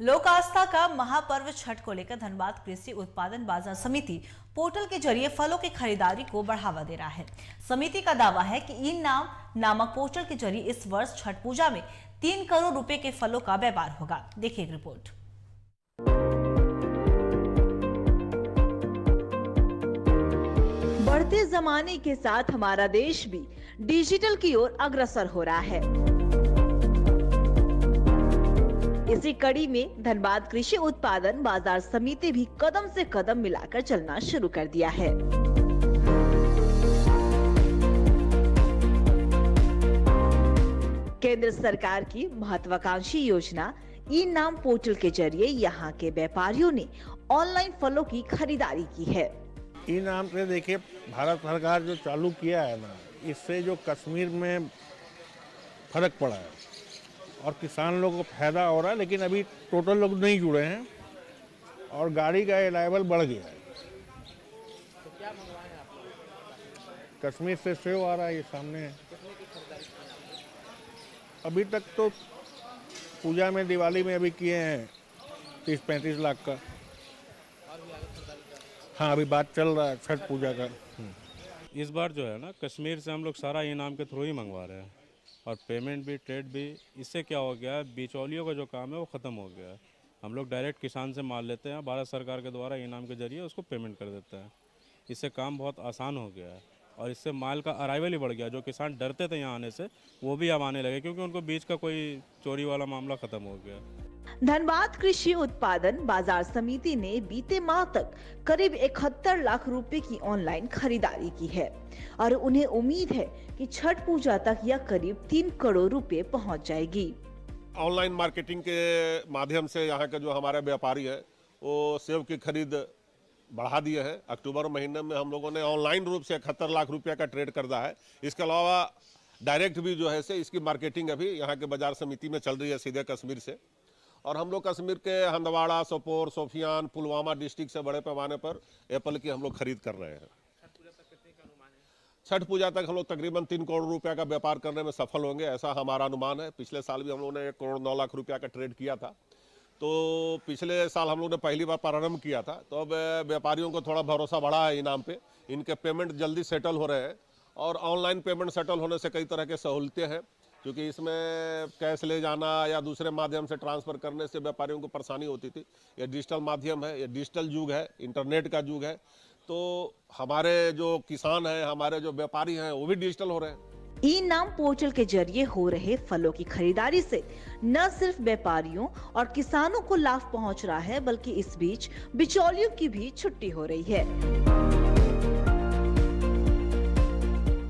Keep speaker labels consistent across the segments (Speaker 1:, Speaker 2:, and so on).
Speaker 1: लोक आस्था का महापर्व छठ को लेकर धनबाद कृषि उत्पादन बाज़ार समिति पोर्टल के ज़रिए फलों की खरीदारी को बढ़ावा दे रहा है। समिति का दावा है कि इन नाम, नामक पोर्टल के ज़रिए इस वर्ष छठ पूजा में तीन करोड़ रुपए के फलों का व्यापार होगा। देखिए रिपोर्ट।
Speaker 2: बढ़ते जमाने के साथ हमारा देश भी डिजिटल की ओर अग्रसर हो रहा है। इसी कड़ी में धनबाद कृषि उत्पादन बाज़ार समिति भी कदम से कदम मिलाकर चलना शुरू कर दिया है। केंद्र सरकार की महत्वाकांक्षी योजना, ई नाम पोर्टल के ज़रिए यहाँ के व्यापारियों ने ऑनलाइन फलों की खरीदारी की है।
Speaker 3: ई नाम से देखिए, भारत सरकार जो चालू किया है ना, इससे जो कश्मीर में फ़र्क पड़ा है। और किसान लोगों को फ़ायदा हो रहा है लेकिन अभी टोटल लोग नहीं जुड़े हैं और गाड़ी का अलाइवल बढ़ गया है। तो कश्मीर से सेव आ रहा है ये सामने है। अभी तक तो पूजा में दिवाली में अभी किए हैं तीस पैंतीस लाख का। हाँ? अभी बात चल रहा है छठ पूजा का।
Speaker 4: इस बार जो है ना कश्मीर से हम लोग सारा इनाम के थ्रू ही मंगवा रहे हैं। और पेमेंट भी ट्रेड भी, इससे क्या हो गया है बिचौलियों का जो काम है वो ख़त्म हो गया है। हम लोग डायरेक्ट किसान से माल लेते हैं, भारत सरकार के द्वारा, इनाम के ज़रिए उसको पेमेंट कर देते हैं। इससे काम बहुत आसान हो गया है। और इससे माल का अराइवल ही बढ़ गया। जो किसान डरते थे यहाँ आने से वो भी अब आने लगे क्योंकि उनको बीच का कोई चोरी वाला मामला ख़त्म हो गया।
Speaker 2: धनबाद कृषि उत्पादन बाज़ार समिति ने बीते माह तक करीब इकहत्तर लाख रुपए की ऑनलाइन खरीदारी की है और उन्हें उम्मीद है कि छठ पूजा तक यह करीब तीन करोड़ रुपए पहुँच जाएगी।
Speaker 5: ऑनलाइन मार्केटिंग के माध्यम से यहाँ का जो हमारे व्यापारी है वो सेब की खरीद बढ़ा दिए हैं। अक्टूबर महीने में हम लोगों ने ऑनलाइन रूप से इकहत्तर लाख रुपया का ट्रेड कर है। इसके अलावा डायरेक्ट भी जो है से इसकी मार्केटिंग अभी यहाँ के बाज़ार समिति में चल रही है सीधे कश्मीर से। और हम लोग कश्मीर के हंदवाड़ा, सोपोर, सोफियान, पुलवामा डिस्ट्रिक्ट से बड़े पैमाने पर एप्पल की हम लोग खरीद कर रहे हैं। छठ पूजा तक हम लोग तकरीबन तीन करोड़ रुपया का व्यापार करने में सफल होंगे, ऐसा हमारा अनुमान है। पिछले साल भी हम लोगों ने एक करोड़ नौ लाख रुपया का ट्रेड किया था। तो पिछले साल हम लोग ने पहली बार प्रारंभ किया था। तो अब व्यापारियों को थोड़ा भरोसा बढ़ा है इनाम पे। इनके पेमेंट जल्दी सेटल हो रहे हैं और ऑनलाइन पेमेंट सेटल होने से कई तरह के सहूलतें हैं, क्योंकि इसमें कैश ले जाना या दूसरे माध्यम से ट्रांसफ़र करने से व्यापारियों को परेशानी होती थी। ये डिजिटल माध्यम है, ये डिजिटल युग है, इंटरनेट का युग है। तो हमारे जो किसान हैं, हमारे जो व्यापारी हैं, वो भी डिजिटल हो रहे हैं।
Speaker 2: ई नाम पोर्टल के ज़रिए हो रहे फलों की खरीदारी से न सिर्फ़ व्यापारियों और किसानों को लाभ पहुँच रहा है, बल्कि इस बीच बिचौलियों की भी छुट्टी हो रही है।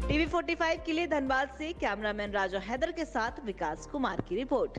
Speaker 2: टीवी 45 के लिए धनबाद से कैमरामैन राजा हैदर के साथ विकास कुमार की रिपोर्ट।